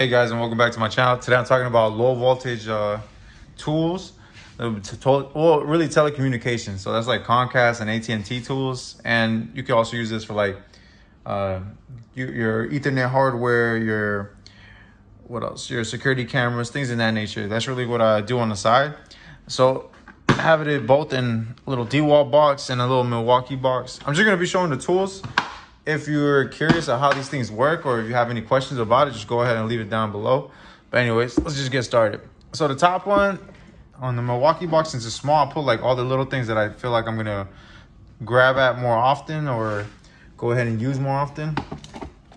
Hey guys, and welcome back to my channel. Today I'm talking about low voltage uh, tools, uh, to, well, really telecommunications. So that's like Comcast and AT&T tools, and you can also use this for like uh, your, Ethernet hardware, your what else? Your security cameras, things in that nature. That's really what I do on the side. So I have it both in a little DeWalt box and a little Milwaukee box. I'm just gonna be showing the tools if you're curious of how these things work or if you have any questions about it, just go ahead and leave it down below. But anyways, let's just get started. So the top one on the Milwaukee box, since it's small, I put like all the little things that I feel like I'm gonna grab at more often or go ahead and use more often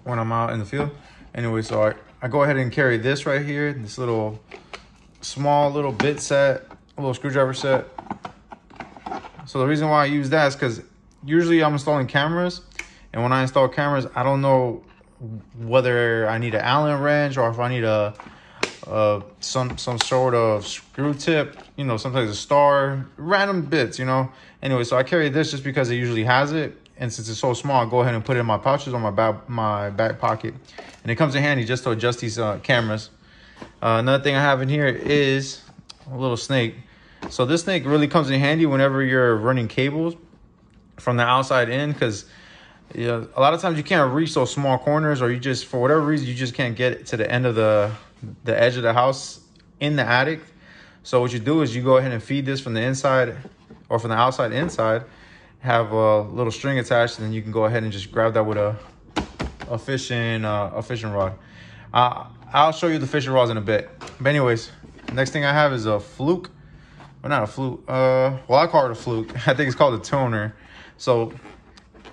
when I'm out in the field. Anyway, so I, I go ahead and carry this right here, this little small little bit set, a little screwdriver set. So the reason why I use that is because usually I'm installing cameras and when I install cameras, I don't know whether I need an Allen wrench or if I need a, a some some sort of screw tip, you know, sometimes a star, random bits, you know. Anyway, so I carry this just because it usually has it. And since it's so small, I go ahead and put it in my pouches on my back, my back pocket. And it comes in handy just to adjust these uh, cameras. Uh, another thing I have in here is a little snake. So this snake really comes in handy whenever you're running cables from the outside in because yeah, a lot of times you can't reach those small corners, or you just for whatever reason you just can't get to the end of the the edge of the house in the attic. So what you do is you go ahead and feed this from the inside or from the outside inside. Have a little string attached, and then you can go ahead and just grab that with a a fishing uh, a fishing rod. Uh, I'll show you the fishing rods in a bit. But anyways, next thing I have is a fluke. Well, not a fluke. Uh, well, I call it a fluke. I think it's called a toner. So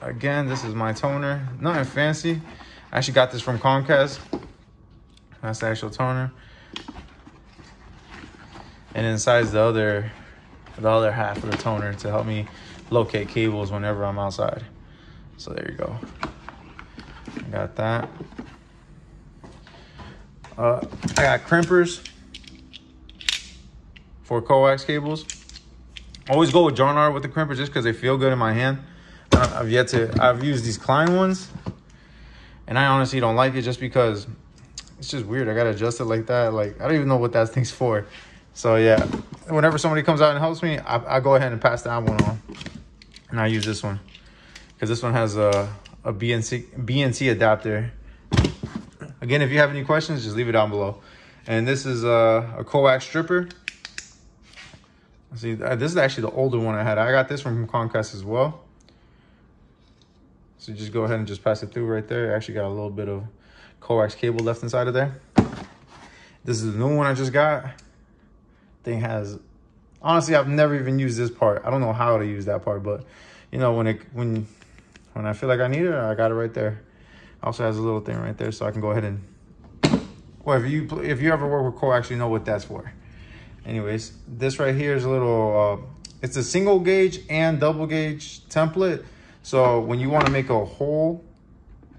again, this is my toner. Nothing fancy. I actually got this from Comcast. That's the actual toner. And inside the other, the other half of the toner to help me locate cables whenever I'm outside. So there you go. I got that. Uh, I got crimpers for coax cables. Always go with Jar with the crimpers just because they feel good in my hand. I've yet to, I've used these Klein ones and I honestly don't like it just because it's just weird. I gotta adjust it like that. Like, I don't even know what that thing's for. So yeah, whenever somebody comes out and helps me, I, I go ahead and pass that one on. And I use this one because this one has a, a BNC, BNC adapter. Again, if you have any questions, just leave it down below. And this is a, a coax stripper. See, uh, this is actually the older one I had. I got this from Comcast as well. So just go ahead and just pass it through right there. I actually got a little bit of coax cable left inside of there. This is the new one I just got. Thing has, honestly, I've never even used this part. I don't know how to use that part, but you know, when it, when, when I feel like I need it, I got it right there. Also has a little thing right there so I can go ahead and, well, if you, if you ever work with coax, you know what that's for. Anyways, this right here is a little, uh, it's a single gauge and double gauge template. So when you want to make a hole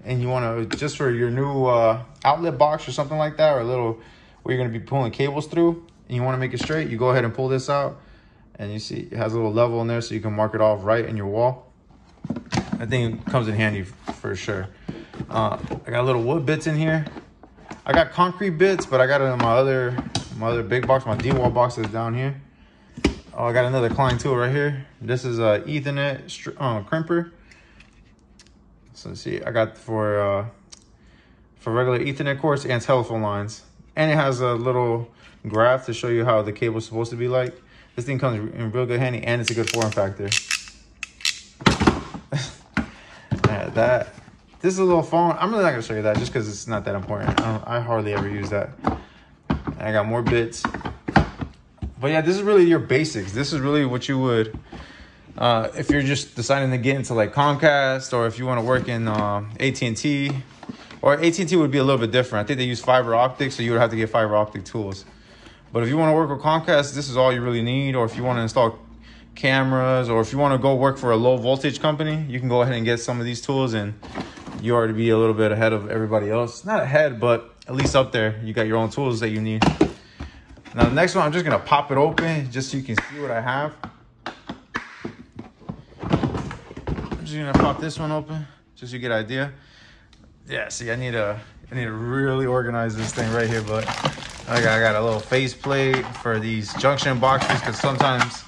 and you want to, just for your new uh, outlet box or something like that, or a little where you're going to be pulling cables through and you want to make it straight, you go ahead and pull this out and you see it has a little level in there so you can mark it off right in your wall. I think it comes in handy for sure. Uh, I got little wood bits in here. I got concrete bits, but I got it in my other my other big box, my DeWalt box is down here. Oh, I got another Klein tool right here. This is a Ethernet uh, crimper. So let's see, I got for uh, for regular Ethernet cords and telephone lines. And it has a little graph to show you how the cable is supposed to be like. This thing comes in real good handy and it's a good form factor. that. This is a little phone. I'm really not gonna show you that just because it's not that important. I, I hardly ever use that. And I got more bits. But yeah, this is really your basics. This is really what you would, uh, if you're just deciding to get into like Comcast or if you want to work in uh, AT&T, or AT&T would be a little bit different. I think they use fiber optic, so you would have to get fiber optic tools. But if you want to work with Comcast, this is all you really need. Or if you want to install cameras, or if you want to go work for a low voltage company, you can go ahead and get some of these tools and you already be a little bit ahead of everybody else. Not ahead, but at least up there. You got your own tools that you need. Now the next one, I'm just gonna pop it open just so you can see what I have. I'm just gonna pop this one open just so you get an idea. Yeah, see, I need a, I need to really organize this thing right here, but I got, I got a little face plate for these junction boxes because sometimes,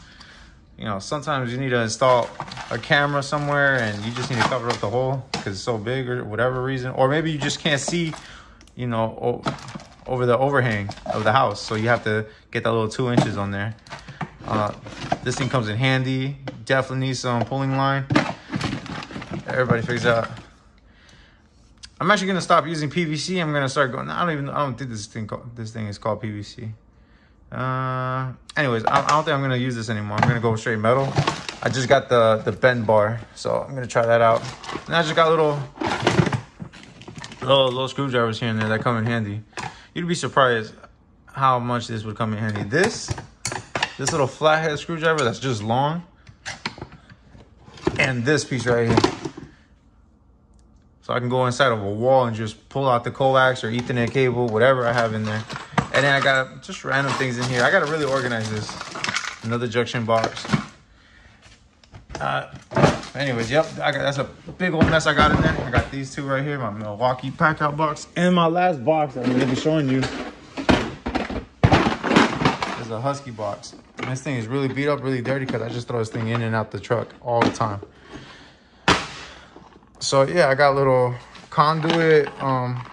you know, sometimes you need to install a camera somewhere and you just need to cover up the hole because it's so big or whatever reason. Or maybe you just can't see, you know, oh, over the overhang of the house. So you have to get that little two inches on there. Uh, this thing comes in handy. Definitely need some pulling line. Everybody figures out I'm actually gonna stop using PVC. I'm gonna start going. I don't even. I don't think this thing. This thing is called PVC. Uh, anyways, I, I, don't think I'm gonna use this anymore. I'm gonna go straight metal. I just got the the bend bar, so I'm gonna try that out. And I just got little little little screwdrivers here and there that come in handy. You'd be surprised how much this would come in handy. This this little flathead screwdriver that's just long, and this piece right here so I can go inside of a wall and just pull out the coax or ethernet cable, whatever I have in there. And then I got just random things in here. I gotta really organize this. Another junction box. Uh, anyways, yep, I got, that's a big old mess I got in there. I got these two right here, my Milwaukee pack out box. And my last box that I'm gonna be showing you is a Husky box. And this thing is really beat up, really dirty because I just throw this thing in and out the truck all the time so yeah, I got little conduit, um,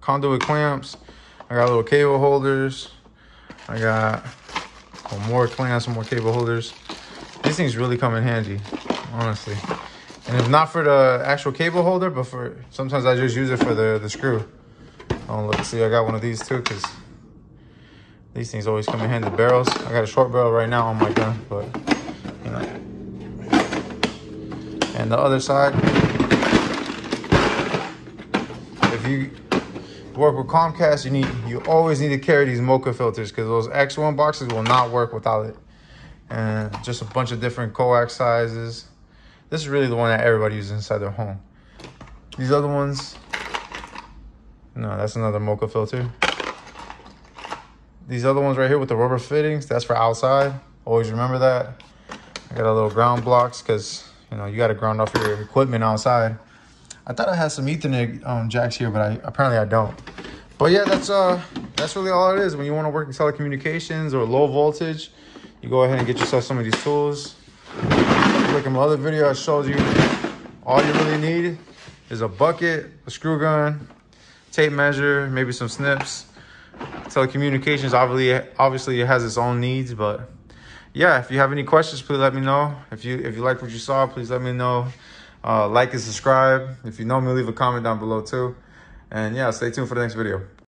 conduit clamps. I got little cable holders. I got more clamps, some more cable holders. These things really come in handy, honestly. And if not for the actual cable holder, but for sometimes I just use it for the, the screw. Oh, look, see, I got one of these too, because these things always come in handy. Barrels, I got a short barrel right now on my gun, but you know, and the other side if you work with Comcast you need you always need to carry these MoCA filters because those X1 boxes will not work without it and just a bunch of different coax sizes this is really the one that everybody uses inside their home these other ones no that's another MoCA filter these other ones right here with the rubber fittings that's for outside always remember that I got a little ground blocks because you know, you got to ground off your equipment outside. I thought I had some Ethernet um, jacks here, but I apparently I don't. But yeah, that's uh, that's really all it is. When you want to work in telecommunications or low voltage, you go ahead and get yourself some of these tools. Look at my other video, I showed you all you really need is a bucket, a screw gun, tape measure, maybe some snips. Telecommunications obviously obviously it has its own needs, but yeah, if you have any questions, please let me know. If you if you like what you saw, please let me know. Uh, like and subscribe. If you know me, leave a comment down below too. And yeah, stay tuned for the next video.